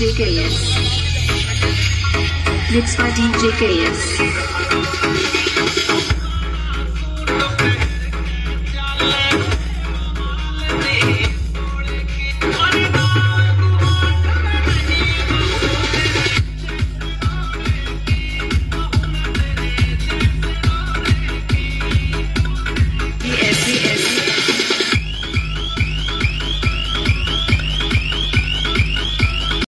DJ KS. Mixed by DJ KS.